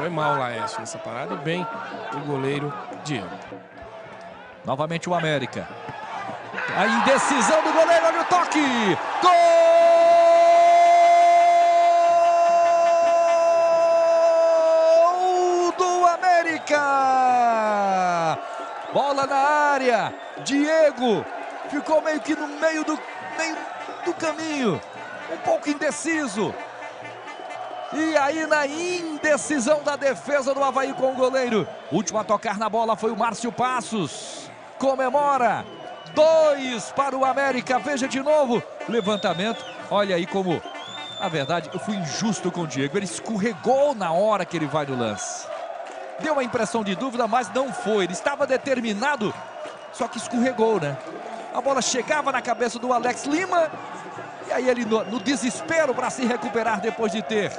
Foi mal o Laércio nessa parada e bem o goleiro Diego. Novamente o América. A indecisão do goleiro, olha o toque! Gol do América! Bola na área, Diego ficou meio que no meio do, meio do caminho, um pouco indeciso. E aí na indecisão da defesa do Havaí com o goleiro. Último a tocar na bola foi o Márcio Passos. Comemora. Dois para o América. Veja de novo. Levantamento. Olha aí como. Na verdade, eu fui injusto com o Diego. Ele escorregou na hora que ele vai no lance. Deu uma impressão de dúvida, mas não foi. Ele estava determinado, só que escorregou, né? A bola chegava na cabeça do Alex Lima. E aí ele, no, no desespero para se recuperar depois de ter